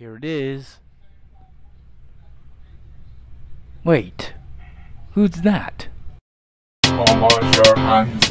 Here it is. Wait, who's that? Wash your hands.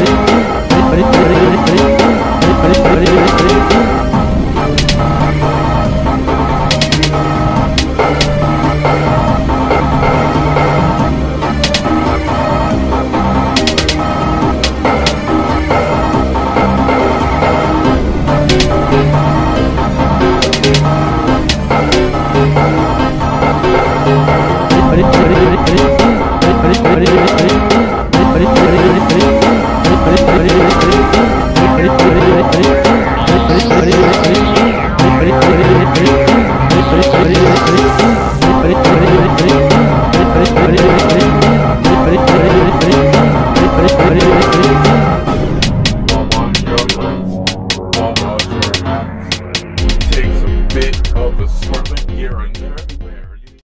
Bit of a swimming here and there.